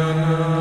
na na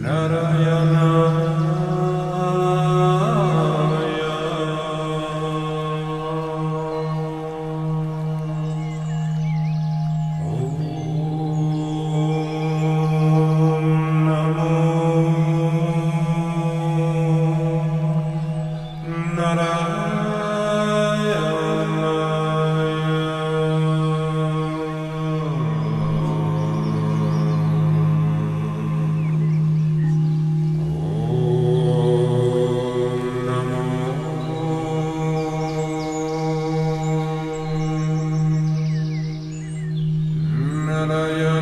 Narayana. Narayanaya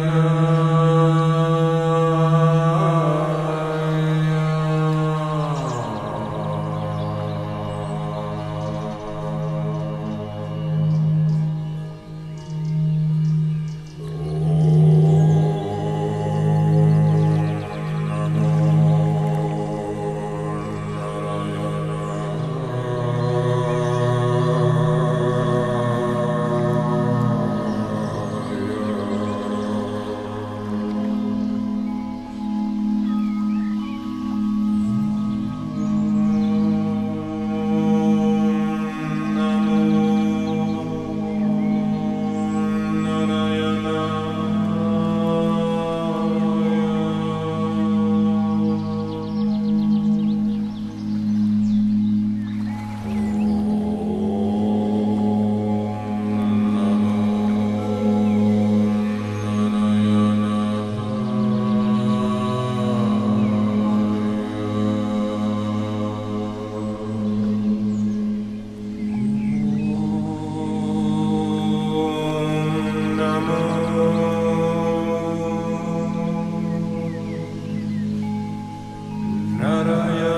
Narayana.